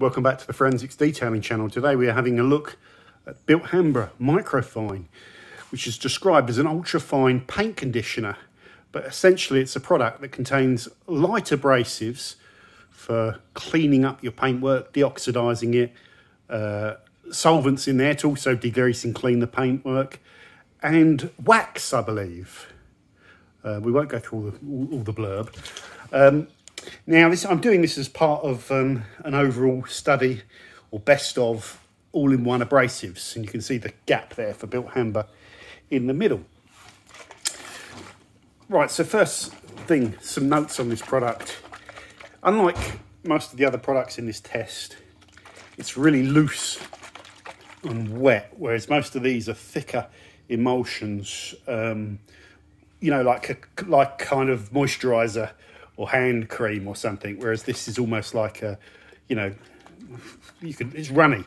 Welcome back to the Forensics Detailing channel. Today we are having a look at Bilt Hamber Microfine, which is described as an ultra-fine paint conditioner, but essentially it's a product that contains light abrasives for cleaning up your paintwork, deoxidizing it, uh, solvents in there to also degrease and clean the paintwork, and wax, I believe. Uh, we won't go through all the, all, all the blurb. Um, now, this I'm doing this as part of um, an overall study or best of all-in-one abrasives, and you can see the gap there for Bilt Hamber in the middle. Right, so first thing, some notes on this product. Unlike most of the other products in this test, it's really loose and wet, whereas most of these are thicker emulsions, um, you know, like a, like kind of moisturizer or hand cream or something, whereas this is almost like a, you know, you can it's runny.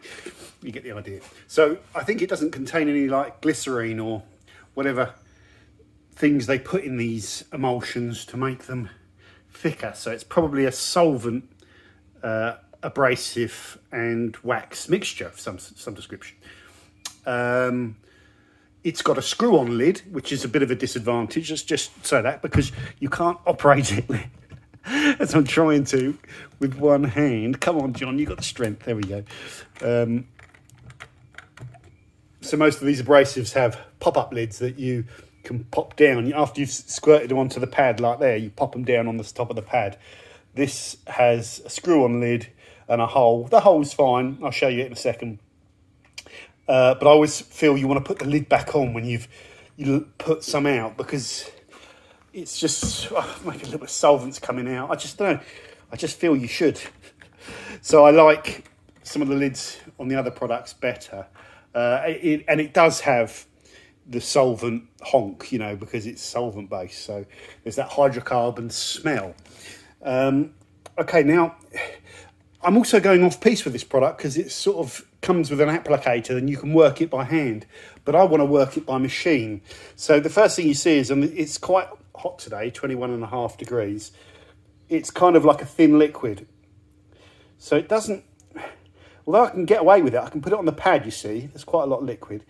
You get the idea. So I think it doesn't contain any like glycerine or whatever things they put in these emulsions to make them thicker. So it's probably a solvent, uh, abrasive and wax mixture of some some description. Um, it's got a screw-on lid, which is a bit of a disadvantage. Let's just say that because you can't operate it as I'm trying to with one hand. Come on, John, you got the strength. There we go. Um, so most of these abrasives have pop-up lids that you can pop down after you've squirted them onto the pad like there. You pop them down on the top of the pad. This has a screw-on lid and a hole. The hole's fine. I'll show you it in a second. Uh, but I always feel you want to put the lid back on when you've you put some out because it's just oh, make a little bit of solvents coming out. I just don't know. I just feel you should. so I like some of the lids on the other products better. Uh, it, and it does have the solvent honk, you know, because it's solvent based. So there's that hydrocarbon smell. Um, okay, now I'm also going off piece with this product because it sort of comes with an applicator and you can work it by hand. But I want to work it by machine. So the first thing you see is, and it's quite hot today, 21 and a half degrees. It's kind of like a thin liquid. So it doesn't, although I can get away with it, I can put it on the pad, you see. There's quite a lot of liquid.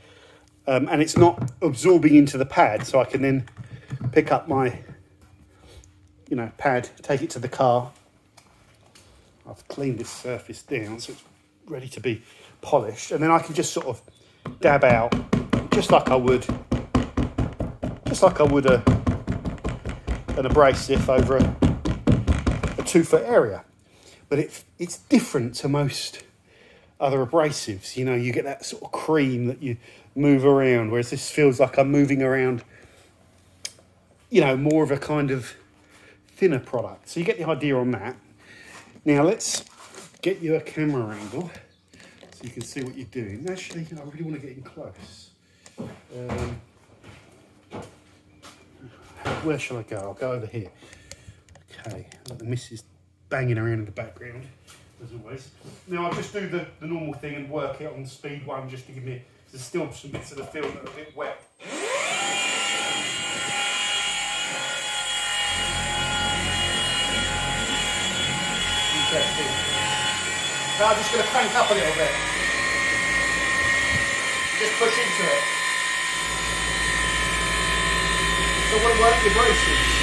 Um, and it's not absorbing into the pad, so I can then pick up my, you know, pad, take it to the car. I've cleaned this surface down, so it's ready to be polished. And then I can just sort of dab out, just like I would, just like I would a, an abrasive over a, a two foot area. But it, it's different to most other abrasives. You know, you get that sort of cream that you move around, whereas this feels like I'm moving around, you know, more of a kind of thinner product. So you get the idea on that. Now let's get you a camera angle so you can see what you're doing. Actually, I really want to get in close. Where shall I go? I'll go over here. Okay, the missus banging around in the background, as always. Now I'll just do the, the normal thing and work it on speed one just to give me, there's still some bits of the film that are a bit wet. Now I'm just going to crank up a little bit. Just push into it. So what work your braces?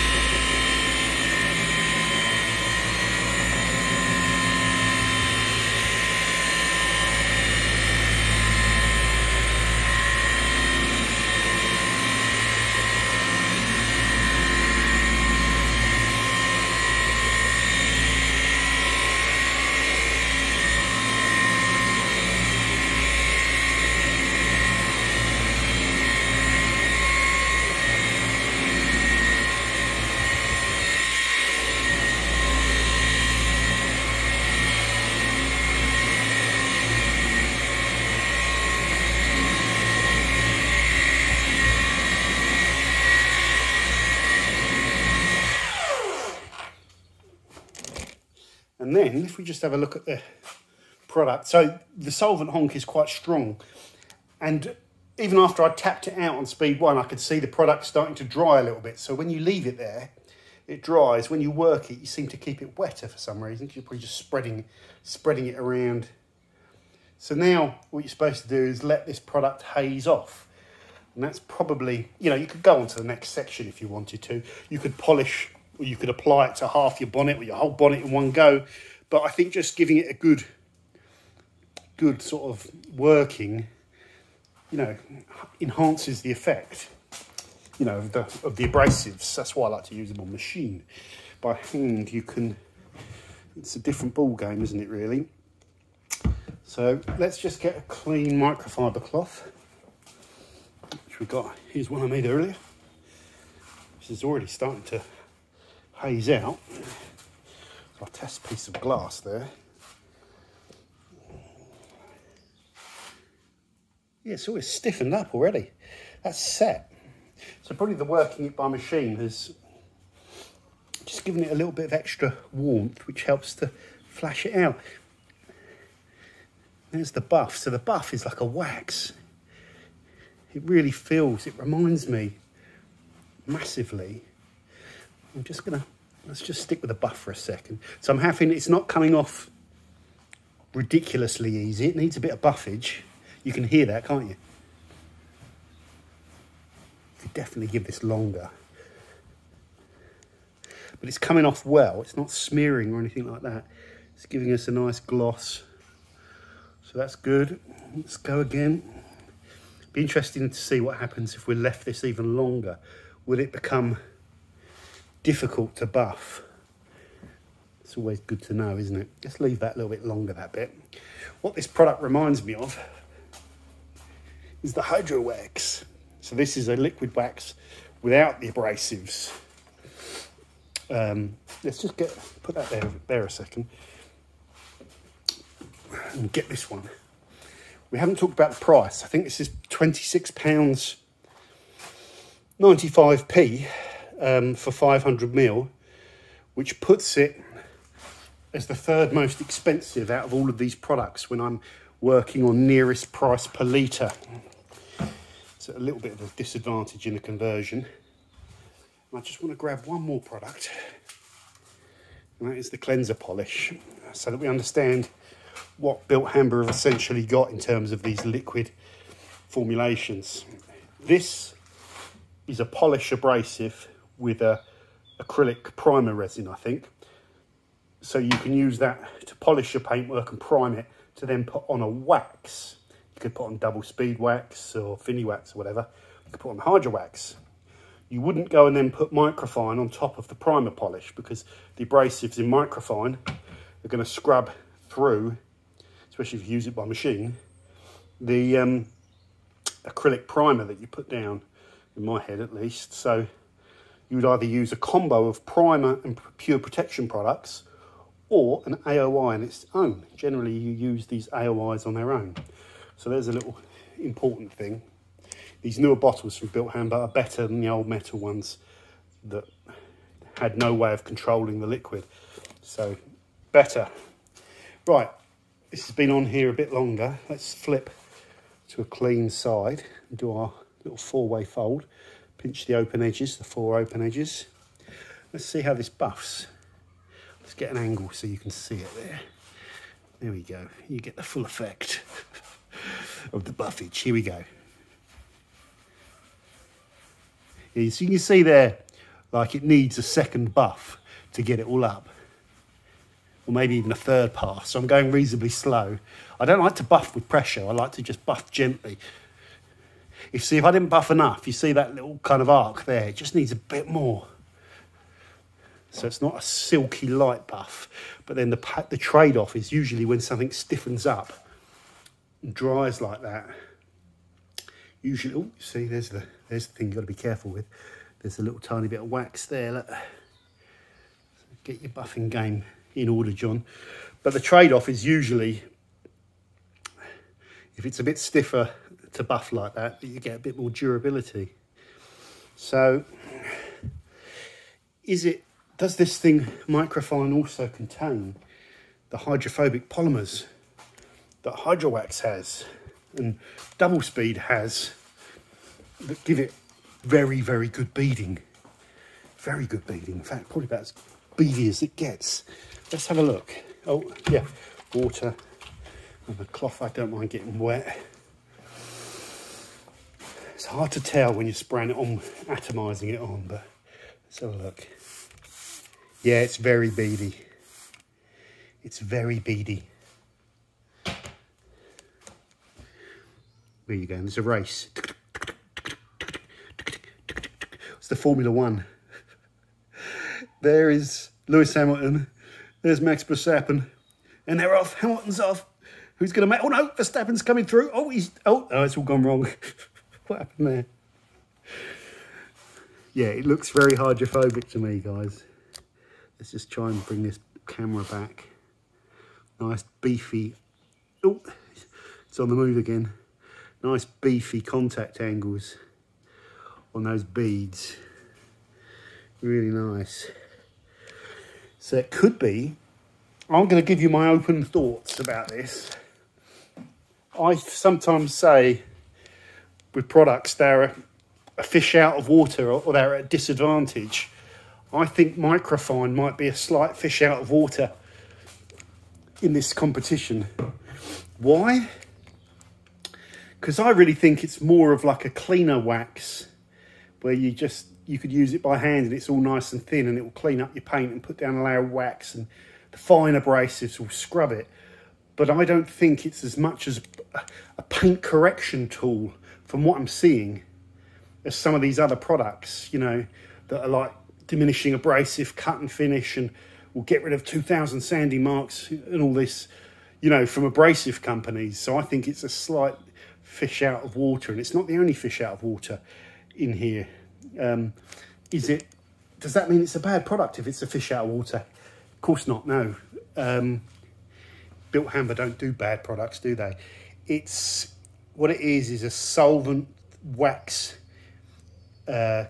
Then if we just have a look at the product, so the solvent honk is quite strong. And even after I tapped it out on speed one, I could see the product starting to dry a little bit. So when you leave it there, it dries, when you work it, you seem to keep it wetter for some reason. You're probably just spreading, spreading it around. So now what you're supposed to do is let this product haze off. And that's probably, you know, you could go on to the next section if you wanted to. You could polish or you could apply it to half your bonnet or your whole bonnet in one go. But I think just giving it a good, good sort of working, you know, enhances the effect, you know, of the, of the abrasives. That's why I like to use them on machine. By hand, you can, it's a different ball game, isn't it, really? So let's just get a clean microfiber cloth which we got, here's one I made earlier. This is already starting to haze out. So I'll test piece of glass there. Yeah, so it's always stiffened up already. That's set. So probably the working it by machine has just given it a little bit of extra warmth, which helps to flash it out. There's the buff. So the buff is like a wax. It really feels, it reminds me massively. I'm just gonna, let's just stick with the buff for a second. So I'm having, it's not coming off ridiculously easy. It needs a bit of buffage. You can hear that, can't you? Could definitely give this longer. But it's coming off well. It's not smearing or anything like that. It's giving us a nice gloss. So that's good. Let's go again. Be interesting to see what happens if we left this even longer. Will it become difficult to buff? It's always good to know, isn't it? Let's leave that a little bit longer, that bit. What this product reminds me of is the Hydro Wax. So this is a liquid wax without the abrasives. Um, let's just get put that there, there a second and get this one. We haven't talked about the price. I think this is £26 95p um, for 500 mil, which puts it as the third most expensive out of all of these products when I'm working on nearest price per litre. So a little bit of a disadvantage in the conversion. And I just want to grab one more product, and that is the cleanser polish, so that we understand what Bilt Hamber have essentially got in terms of these liquid formulations. This is a polish abrasive with a acrylic primer resin, I think. So you can use that to polish your paintwork and prime it to then put on a wax. You could put on double speed wax or Finis-wax or whatever. You could put on Hydro Wax. You wouldn't go and then put microfine on top of the primer polish because the abrasives in microfine are going to scrub through especially if you use it by machine, the um, acrylic primer that you put down, in my head at least. So you would either use a combo of primer and pure protection products or an AOI on its own. Generally, you use these AOIs on their own. So there's a little important thing. These newer bottles from Bilt Hamber are better than the old metal ones that had no way of controlling the liquid. So better. Right, this has been on here a bit longer. Let's flip to a clean side and do our little four-way fold. Pinch the open edges, the four open edges. Let's see how this buffs. Let's get an angle so you can see it there. There we go. You get the full effect of the buffage. Here we go. Yeah, so you can see there, like it needs a second buff to get it all up or maybe even a third pass. So I'm going reasonably slow. I don't like to buff with pressure. I like to just buff gently. You see, if I didn't buff enough, you see that little kind of arc there. It just needs a bit more. So it's not a silky light buff. But then the, the trade-off is usually when something stiffens up and dries like that. Usually, oh, see, there's the, there's the thing you've got to be careful with. There's a little tiny bit of wax there. Look. Get your buffing game in order, John. But the trade-off is usually, if it's a bit stiffer to buff like that, but you get a bit more durability. So, is it, does this thing, microfine, also contain the hydrophobic polymers that Hydrowax has and double speed has that give it very, very good beading? very good beading. In fact, probably about as beady as it gets. Let's have a look. Oh, yeah, water and the cloth. I don't mind getting wet. It's hard to tell when you're spraying it on, atomizing it on, but let's have a look. Yeah, it's very beady. It's very beady. Where you going? There's a race. It's the Formula One. There is Lewis Hamilton. There's Max Verstappen. And they're off. Hamilton's off. Who's going to make... Oh, no. Verstappen's coming through. Oh, he's... Oh, oh it's all gone wrong. what happened there? Yeah, it looks very hydrophobic to me, guys. Let's just try and bring this camera back. Nice beefy... Oh, it's on the move again. Nice beefy contact angles on those beads. Really nice. So it could be, I'm going to give you my open thoughts about this. I sometimes say with products they're a fish out of water or they're at a disadvantage. I think microfine might be a slight fish out of water in this competition. Why? Because I really think it's more of like a cleaner wax where you just you could use it by hand and it's all nice and thin and it will clean up your paint and put down a layer of wax and the fine abrasives will scrub it. But I don't think it's as much as a paint correction tool from what I'm seeing as some of these other products, you know, that are like diminishing abrasive cut and finish and will get rid of 2000 sanding marks and all this, you know, from abrasive companies. So I think it's a slight fish out of water and it's not the only fish out of water in here. Um, is it? Does that mean it's a bad product if it's a fish out of water? Of course not. No. Um, Bilt Hamber don't do bad products, do they? It's what it is is a solvent wax. Uh,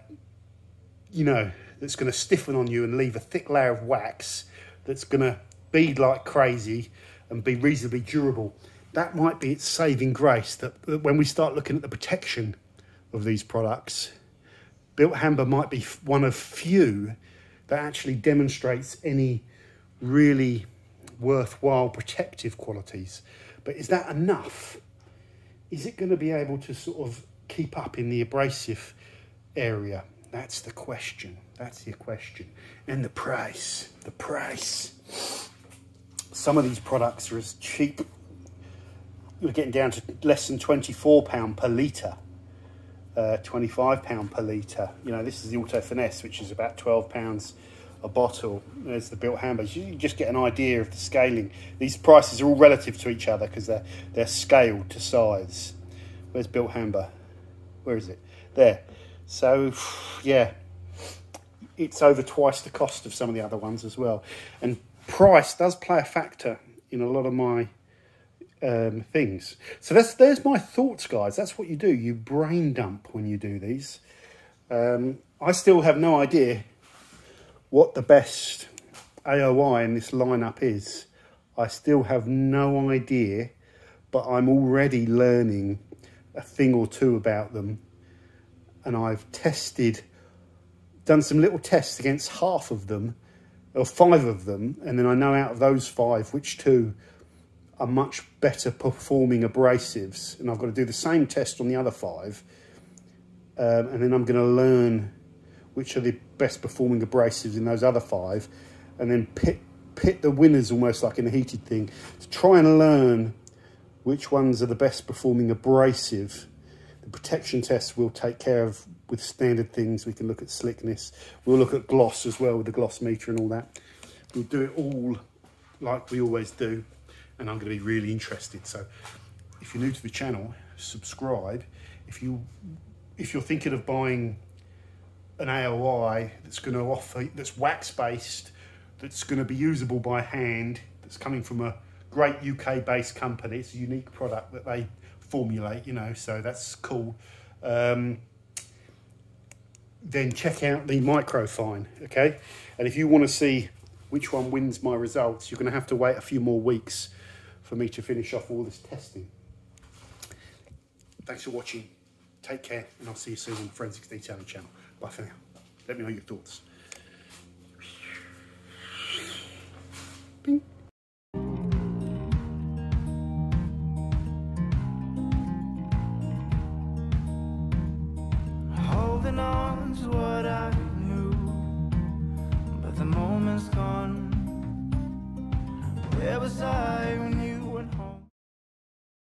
you know that's going to stiffen on you and leave a thick layer of wax that's going to bead like crazy and be reasonably durable. That might be its saving grace. That, that when we start looking at the protection of these products, Bilt Hamber might be one of few that actually demonstrates any really worthwhile protective qualities. But is that enough? Is it going to be able to sort of keep up in the abrasive area? That's the question. That's the question. And the price. The price. Some of these products are as cheap. We're getting down to less than £24 per litre uh, 25 pound per litre. You know, this is the Auto Finesse, which is about 12 pounds a bottle. There's the Bilt Hambers. You just get an idea of the scaling. These prices are all relative to each other because they're they're scaled to size. Where's Bilt Hamber? Where is it? There. So yeah, it's over twice the cost of some of the other ones as well. And price does play a factor in a lot of my um, things. So that's there's my thoughts, guys. That's what you do. You brain dump when you do these. Um, I still have no idea what the best AOI in this lineup is. I still have no idea, but I'm already learning a thing or two about them. And I've tested, done some little tests against half of them, or five of them, and then I know out of those five which two are much better performing abrasives. And I've got to do the same test on the other five. Um, and then I'm going to learn which are the best performing abrasives in those other five. And then pit, pit the winners almost like in a heated thing. To try and learn which ones are the best performing abrasive. The protection test will take care of with standard things. We can look at slickness. We'll look at gloss as well with the gloss meter and all that. We'll do it all like we always do and I'm going to be really interested. So if you're new to the channel, subscribe. If you if you're thinking of buying an AOI that's going to offer that's wax based, that's going to be usable by hand, that's coming from a great UK based company. It's a unique product that they formulate, you know, so that's cool. Um, then check out the Microfine, okay? And if you want to see which one wins my results, you're going to have to wait a few more weeks for me to finish off all this testing. Thanks for watching. Take care, and I'll see you soon on the Forensics Detailing channel. Bye for now. Let me know your thoughts. Bing.